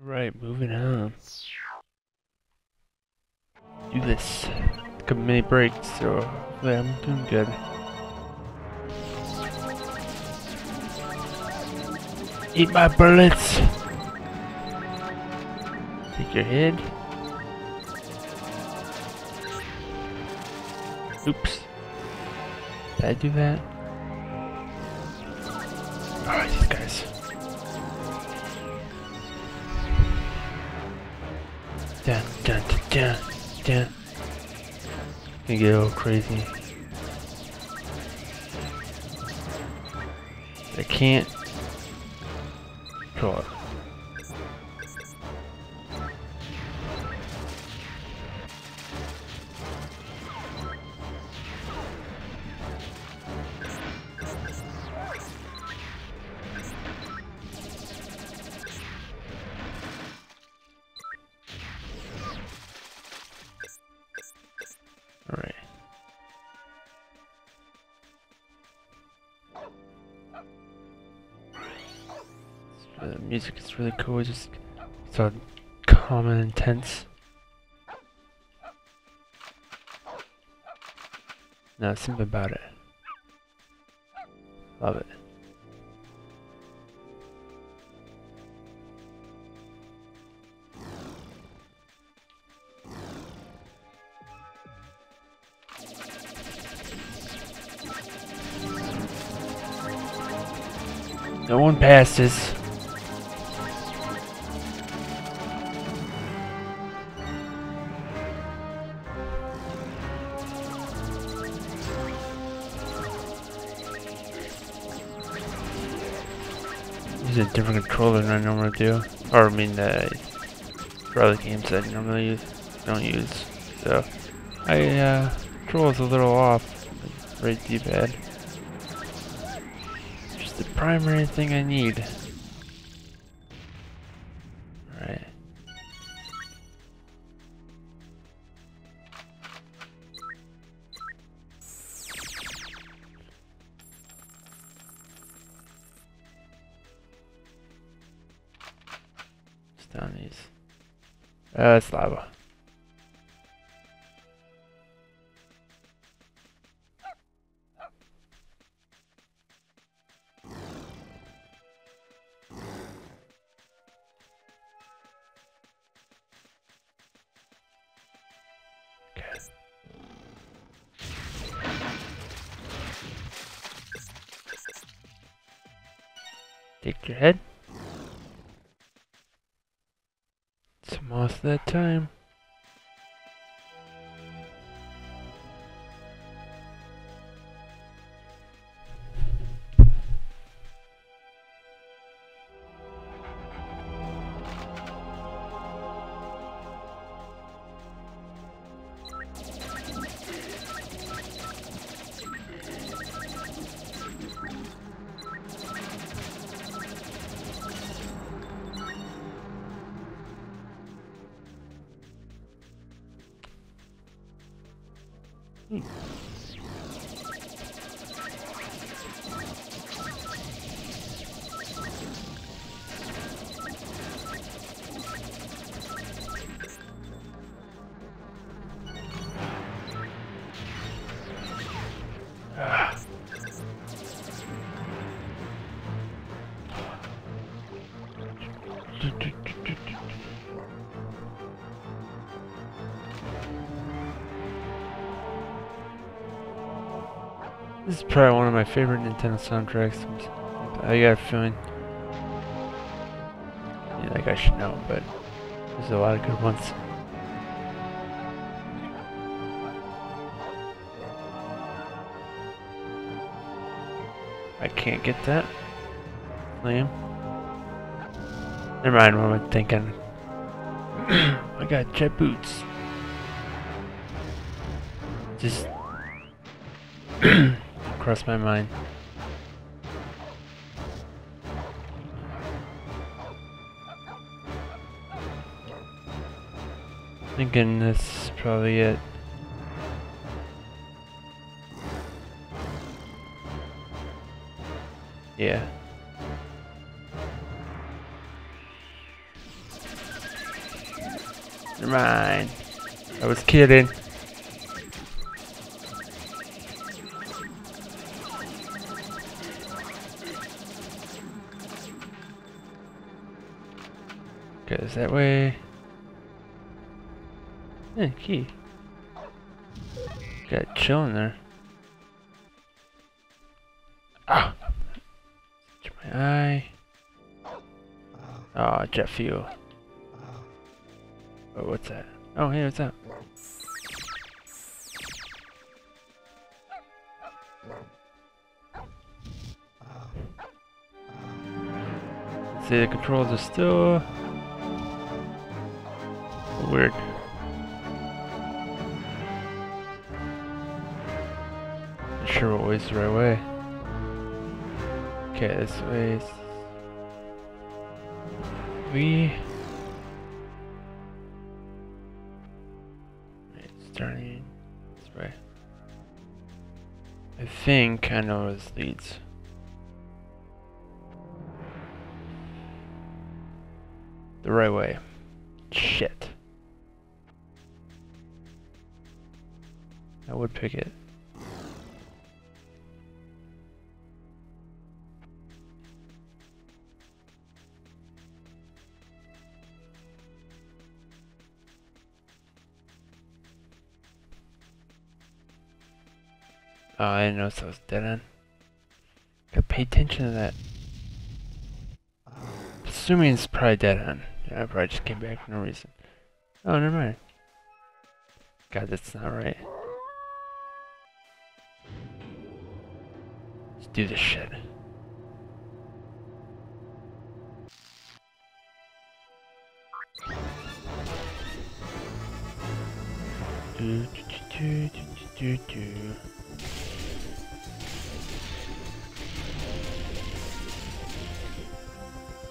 Right, moving on. Do this. Couple mini breaks, so hopefully I'm doing good. Eat my bullets! Take your head. Oops. Did I do that? Alright, Dun dun dun dun. Gonna get a little crazy. I can't control it. Cool, just so calm and intense. No, something about it. Love it. No one passes. Different controller than I normally do. Or I mean, uh, for other games that I normally use, don't use. So, I, uh, control's a little off. Right D-pad. Just the primary thing I need. Take your head. It's almost that time. This is probably one of my favorite Nintendo soundtracks. I got a feeling. Yeah, like I should know, but there's a lot of good ones. I can't get that. Liam. Never mind, what I'm thinking? I got jet boots. Just crossed my mind. Thinking this is probably it. Yeah. Never mind. I was kidding. Goes that way. Yeah, key. Got chilling there. Ah! Touch my eye. Oh, jet fuel. Oh, what's that? Oh, hey, what's that? See, the controls are still weird. Not sure what way's the right way. Okay, this way. We... it's starting this way. I think I know where this leads. The right way. I would pick it. Oh, I didn't notice that was dead end. Gotta pay attention to that. Assuming it's probably dead end. Yeah, I probably just came back for no reason. Oh, never mind. God, that's not right. Do this shit. Do, do, do.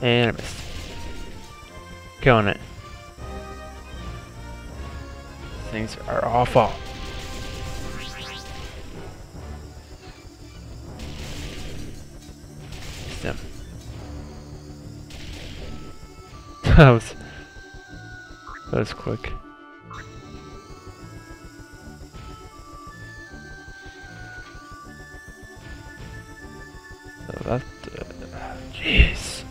And I missed. Killing it. Things are awful. Them. that was that was quick. That, uh, jeez,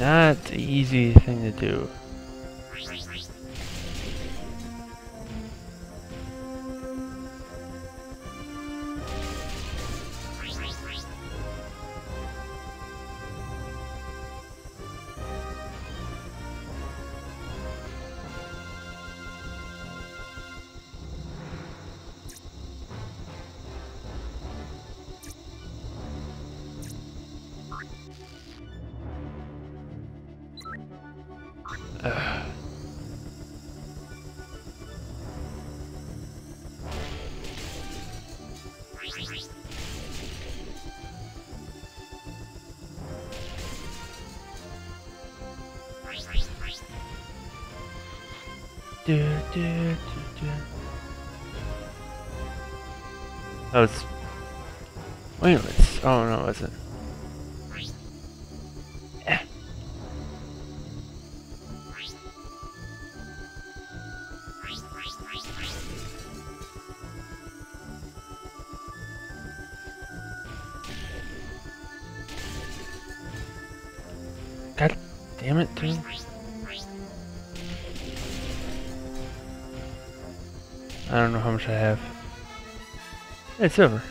not the easy thing to do. That was. Wait a minute. Oh no, it wasn't. Eh. God damn it, dude. I don't know how much I have. It's over.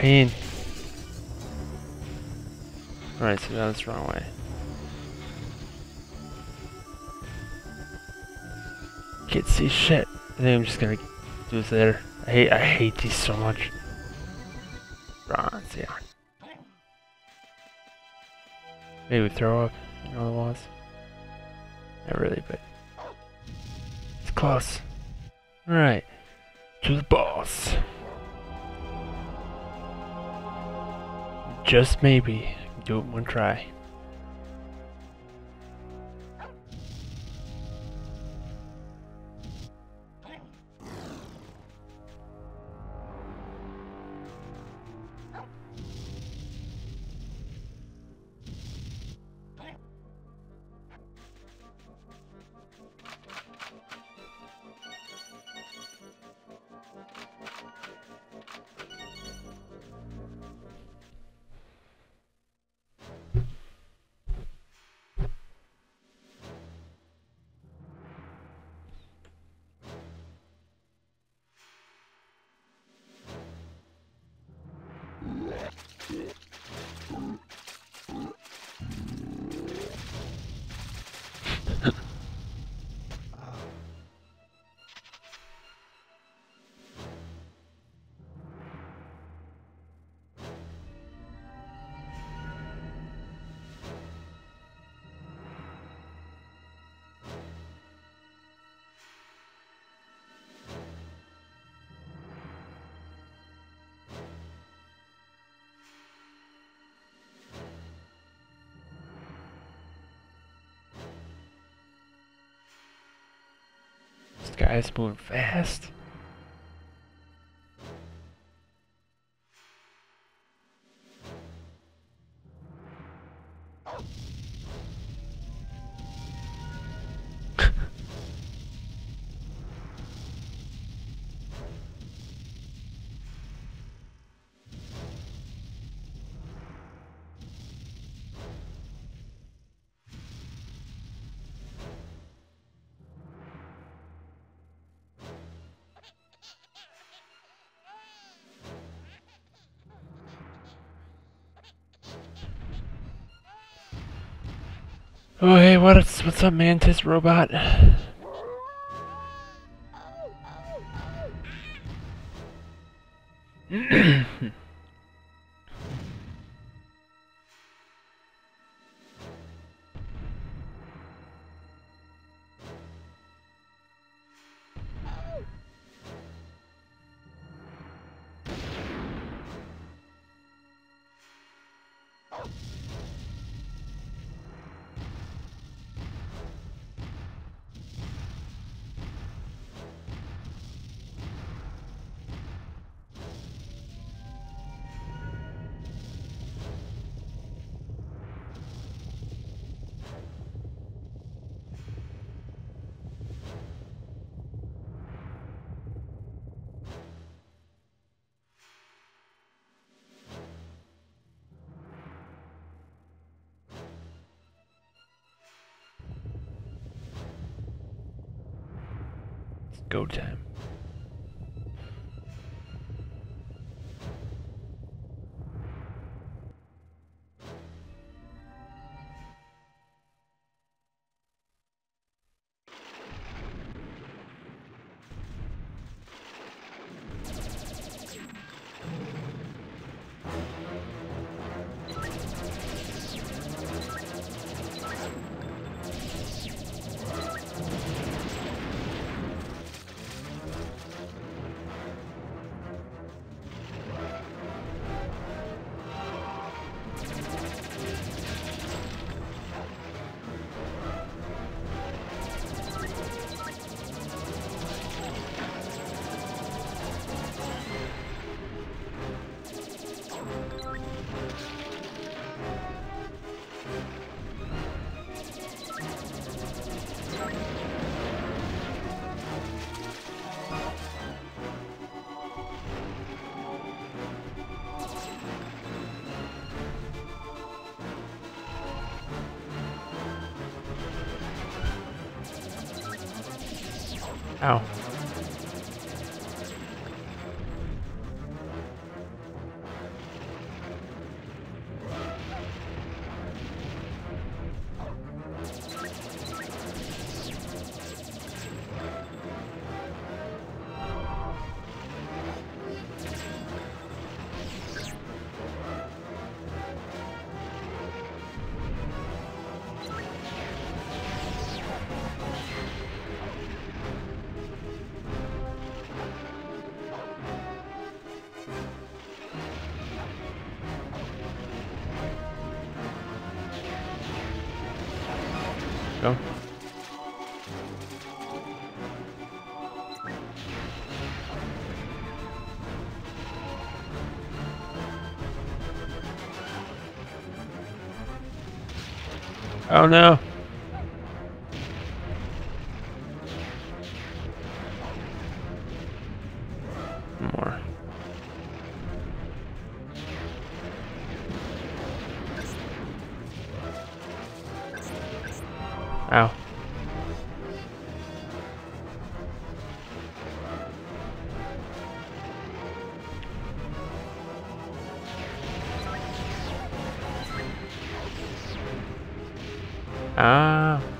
pain. Alright, so now that's the wrong way. Can't see shit. I think I'm just gonna do this later. I hate I hate these so much. Bronze, yeah. Maybe we throw up you know the walls. Not really, but it's close. Alright. To the boss. Just maybe. Do it one try. Guy's moving fast. Oh hey, what's what's up, Mantis robot? Go time. Ow. Go. Oh no! Ah.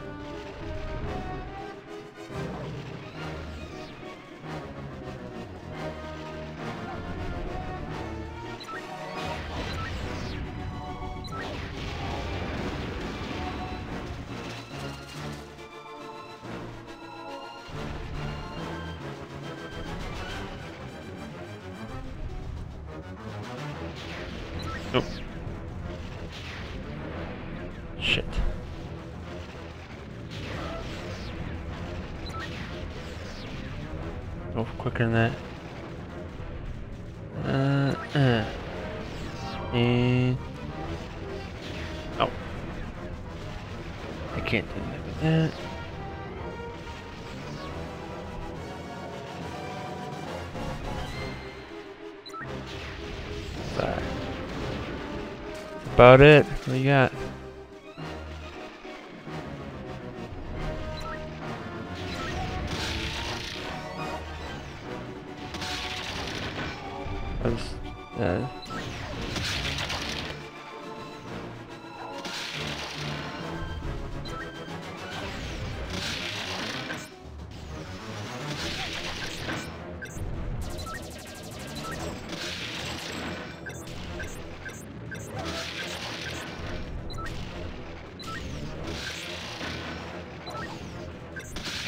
Quicker that. Uh, uh. And oh, I can't do that with that. About it. What you got?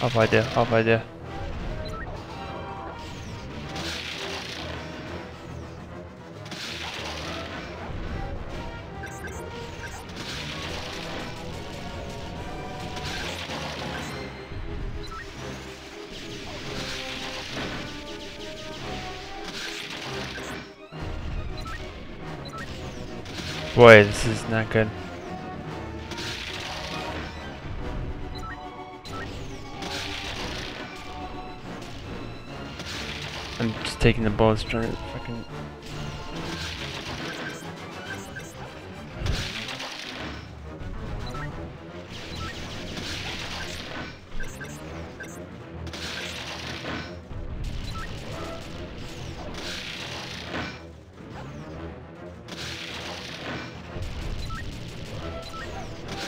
Off idea, off idea. Boy, this is not good. Taking the bullets trying to fucking...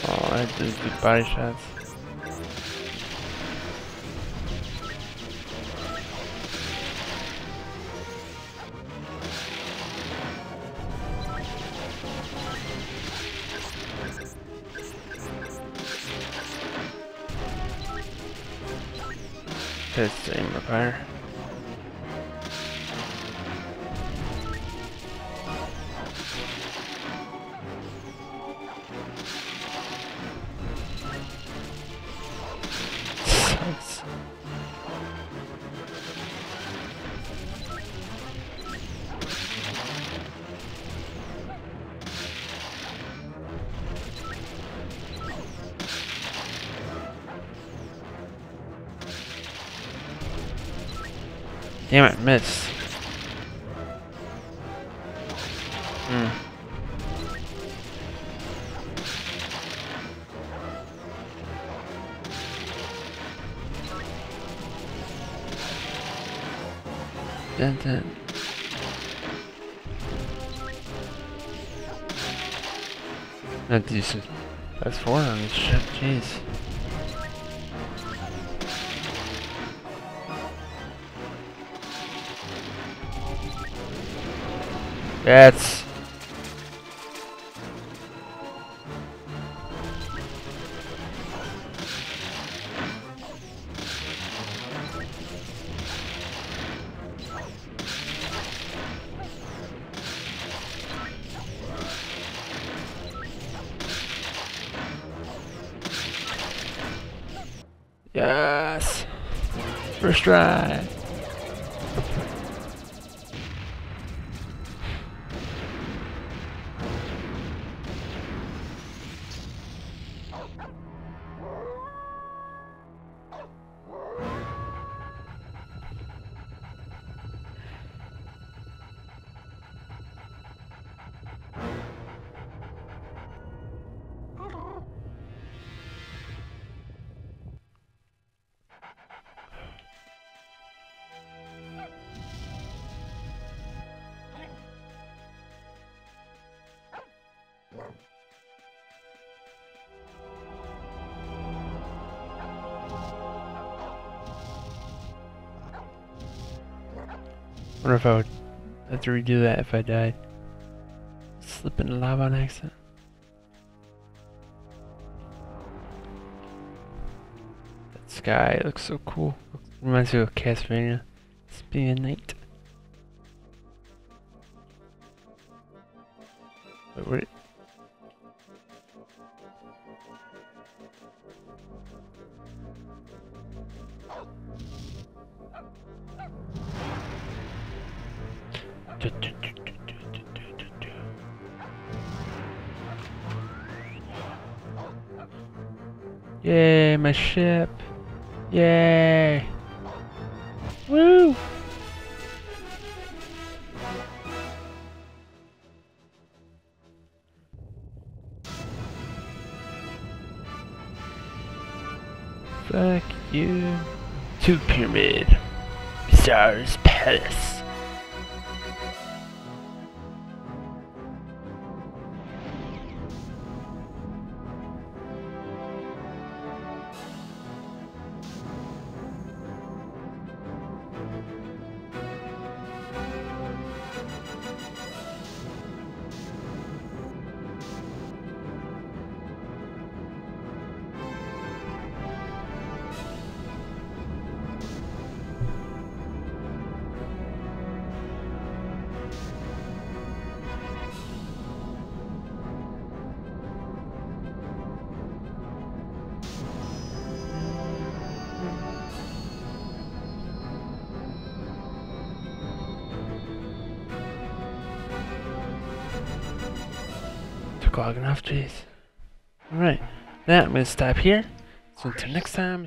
Oh, I had to do shots. Damn it, miss. Hmm. Dun, dun. Not decent. That's four on this shit, jeez. That's... Yes! First try! Wonder if I would have to redo that if I died. Slip into lava on accident. That sky looks so cool. Reminds me of Castlevania. It's being a night. Wait, wait. Yay, my ship. Yay. Woo! Fuck you. To Pyramid. Mizar's Palace. Long enough, jeez. Alright, now I'm gonna stop here. So until next time.